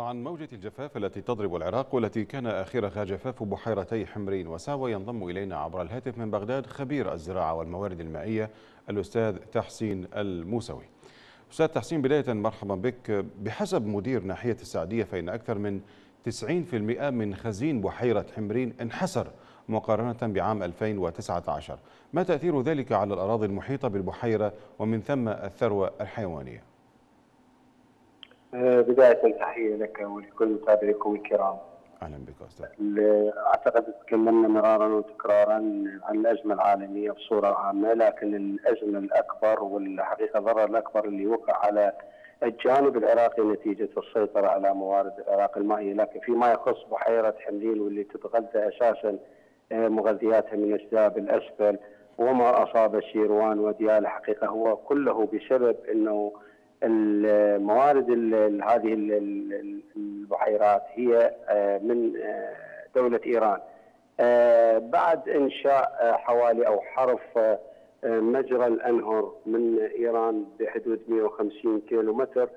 عن موجة الجفاف التي تضرب العراق والتي كان آخرها جفاف بحيرتي حمرين وساوى ينضم إلينا عبر الهاتف من بغداد خبير الزراعة والموارد المائية الأستاذ تحسين الموسوي. أستاذ تحسين بداية مرحبا بك. بحسب مدير ناحية السعدية فإن أكثر من 90% من خزين بحيرة حمرين انحسر مقارنة بعام 2019 ما تأثير ذلك على الأراضي المحيطة بالبحيرة ومن ثم الثروة الحيوانية؟ بداية تحية لك ولكل متابعيكم الكرام. أهلا بك أستاذ. أعتقد تكلمنا مرارا وتكرارا عن الأزمة العالمية بصورة عامة لكن الأزمة الأكبر والحقيقة الضرر الأكبر اللي وقع على الجانب العراقي نتيجة السيطرة على موارد العراق المائية لكن فيما يخص بحيرة حملين واللي تتغذى أساسا مغذياتها من السداب الأسفل وما أصاب الشيروان وديال حقيقة هو كله بسبب أنه الموارد هذه البحيرات هي من دولة إيران. بعد إنشاء حوالي أو حرف مجرى الأنهر من إيران بحدود 150 كيلو متر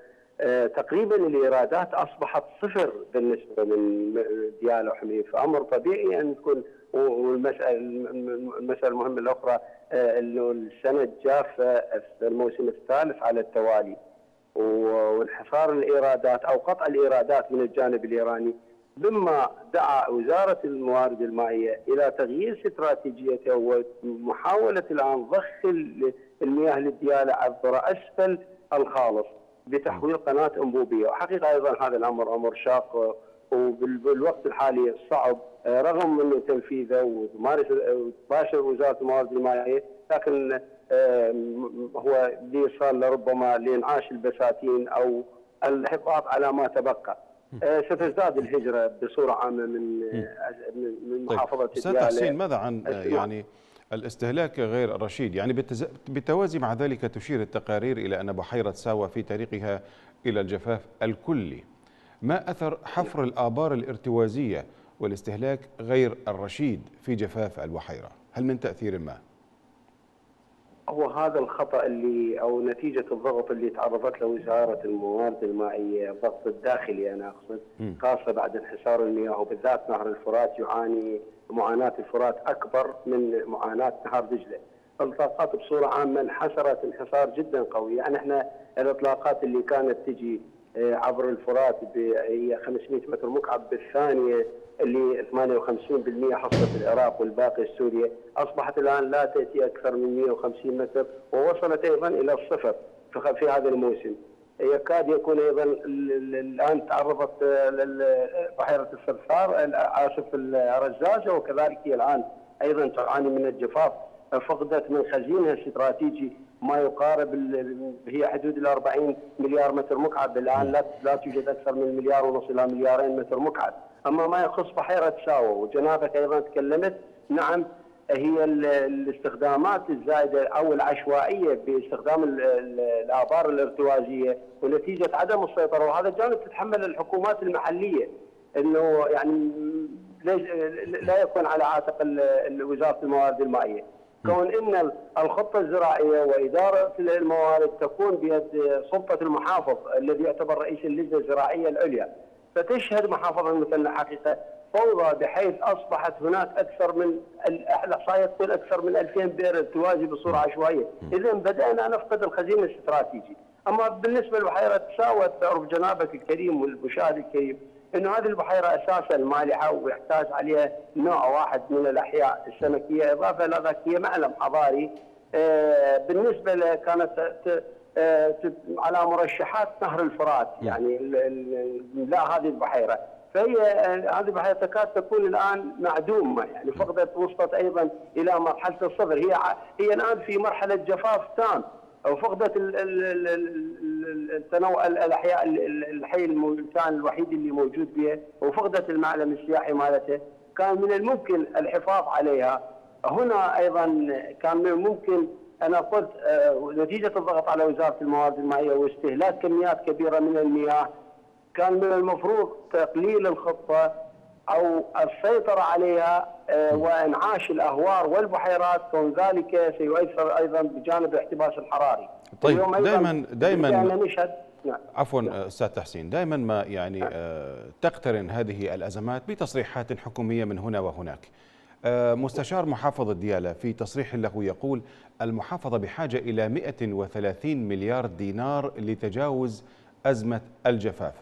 تقريبا الإيرادات أصبحت صفر بالنسبة من ديالة وحميد فأمر طبيعي أن تكون والمسألة المسألة المهمة الأخرى أنه السنة الجافة الموسم الثالث على التوالي. وانحصار الإيرادات أو قطع الإيرادات من الجانب الإيراني مما دعا وزارة الموارد المائية إلى تغيير استراتيجيتها ومحاولة الان ضخ المياه للديالة عبر أسفل الخالص بتحويل قناة أنبوبية. وحقيقة أيضا هذا الأمر أمر شاق وبالوقت الحالي صعب رغم إنه تنفيذه وتمارس تباشر وزارة الموارد المائية لكن هو ليصل لربما لإنعاش البساتين أو الحفاظ على ما تبقى. ستزداد الهجرة بصورة عامة من من محافظه طيب. أستاذ حسين ماذا عن يعني الاستهلاك غير الرشيد يعني بالتوازي مع ذلك تشير التقارير إلى أن بحيرة ساوى في طريقها إلى الجفاف الكلي. ما أثر حفر الآبار الارتوازية والاستهلاك غير الرشيد في جفاف البحيرة؟ هل من تأثير ما؟ هو هذا الخطأ اللي أو نتيجة الضغط اللي تعرضت له وزاره الموارد المائية الضغط الداخلي أنا أقصد خاصة بعد انحسار المياه. وبالذات نهر الفرات يعاني معاناة الفرات أكبر من معاناة نهر دجلة. الاطلاقات بصورة عامة انحسرت انحسار جدا قوي. يعني إحنا الإطلاقات اللي كانت تجي عبر الفرات هي 500 متر مكعب بالثانية اللي 58% حصلت العراق والباقي سوريا أصبحت الآن لا تأتي أكثر من 150 متر ووصلت أيضا إلى الصفر في هذا الموسم. يكاد يكون أيضا الآن تعرضت بحيرة الصرصار اسف الرزازه وكذلك هي الآن أيضا تعاني من الجفاف. فقدت من خزينها الاستراتيجي ما يقارب هي حدود ال 40 مليار متر مكعب. الآن لا لا توجد أكثر من مليار ونص إلى مليارين متر مكعب. أما ما يخص بحيرة ساوى وجنابك أيضا تكلمت نعم هي الاستخدامات الزائده أو العشوائية باستخدام الآبار الارتوازية ونتيجة عدم السيطرة. وهذا الجانب تتحمل الحكومات المحلية إنه يعني لا يكون على عاتق وزارة الموارد المائية. كون إن الخطة الزراعية وإدارة الموارد تكون بيد سلطة المحافظ الذي يعتبر رئيس اللجنة الزراعية العليا. فتشهد محافظة المثنى حقيقه فوضى بحيث أصبحت هناك أكثر من الاحصائيه تقول أكثر من 2000 بئر توازي بصوره عشوائيه، إذا بدأنا نفقد الخزين الاستراتيجي، أما بالنسبة لبحيرة تساوت تعرف جنابك الكريم والمشاهد الكريم إنه هذه البحيرة أساسا مالحة ويحتاج عليها نوع واحد من الأحياء السمكية إضافة إلى ذلك هي معلم حضاري. بالنسبة له كانت على مرشحات نهر الفرات يعني لا هذه البحيرة. فهي هذه البحيرة تكاد تكون الآن معدومة يعني فقدت وصلت أيضا إلى مرحلة الصفر. هي هي الآن في مرحلة جفاف تام وفقدت التنوع الأحياء الحي الانسان الوحيد اللي موجود بها وفقدت المعلم السياحي مالته كان من الممكن الحفاظ عليها. هنا أيضا كان من الممكن أنا قلت نتيجة الضغط على وزارة الموارد المائية واستهلاك كميات كبيرة من المياه كان من المفروض تقليل الخطة أو السيطرة عليها وإنعاش الأهوار والبحيرات كون ذلك سيؤثر أيضا بجانب الاحتباس الحراري. طيب دائما دائما نعم. عفوا أستاذ تحسين دائما ما يعني آه، تقترن هذه الأزمات بتصريحات حكومية من هنا وهناك. آه، مستشار محافظة ديالى في تصريح له يقول المحافظة بحاجة إلى 130 مليار دينار لتجاوز أزمة الجفاف.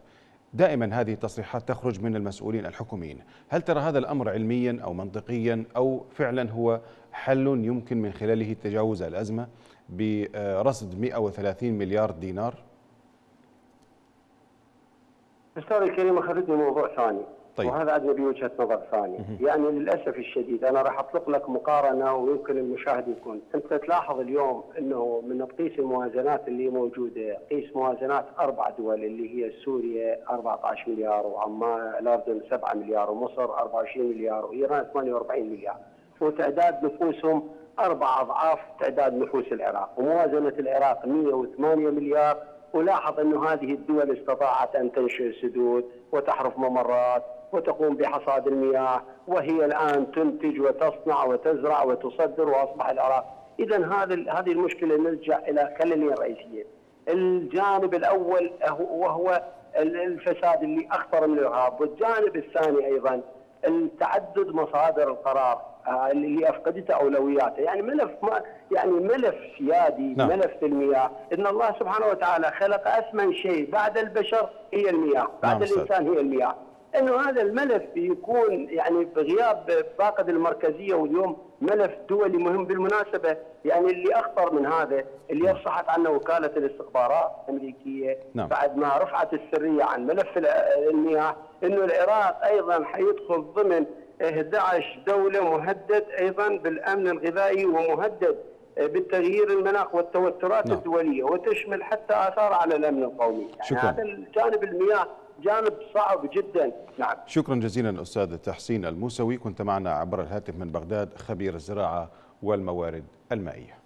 دائما هذه التصريحات تخرج من المسؤولين الحكوميين. هل ترى هذا الأمر علميا أو منطقيا أو فعلا هو حل يمكن من خلاله تجاوز الأزمة برصد 130 مليار دينار؟ أستاذ الكريم اخذتني موضوع ثاني. طيب. وهذا عندنا بوجهة نظر ثانية. يعني للأسف الشديد أنا راح أطلق لك مقارنة ويمكن المشاهد يكون. أنت تلاحظ اليوم إنه من تقيس الموازنات اللي موجودة قيس موازنات أربع دول اللي هي سوريا 14 مليار وعمان الأردن 7 مليار ومصر 24 مليار وإيران 48 مليار. وتعداد نفوسهم أربع أضعاف تعداد نفوس العراق. وموازنة العراق 108 مليار ولاحظ انه هذه الدول استطاعت أن تنشئ سدود وتحرف ممرات وتقوم بحصاد المياه وهي الآن تنتج وتصنع وتزرع وتصدر وأصبح العراق اذا هذا هذه المشكلة نرجع إلى خللين رئيسيين. الجانب الأول وهو الفساد اللي أخطر من الارهاب والجانب الثاني أيضا التعدد مصادر القرار اللي افقدته أولوياته، يعني ملف ما يعني ملف سيادي نعم. ملف المياه، إن الله سبحانه وتعالى خلق اثمن شيء بعد البشر هي المياه، بعد نعم الإنسان هي المياه. إنه هذا الملف يكون يعني بغياب فاقد المركزية واليوم ملف دولي مهم بالمناسبة يعني اللي أخطر من هذا اللي نعم. افصحت عنه وكالة الاستخبارات الأمريكية نعم. بعد ما رفعت السرية عن ملف المياه إنه العراق أيضا حيدخل ضمن 11 دولة مهدد أيضا بالأمن الغذائي ومهدد بالتغيير المناخ والتوترات نعم. الدولية وتشمل حتى آثار على الأمن القومي. يعني شكرا. هذا الجانب المياه جانب صعب جدا. نعم. شكرا جزيلا أستاذ تحسين الموسوي. كنت معنا عبر الهاتف من بغداد خبير الزراعة والموارد المائية.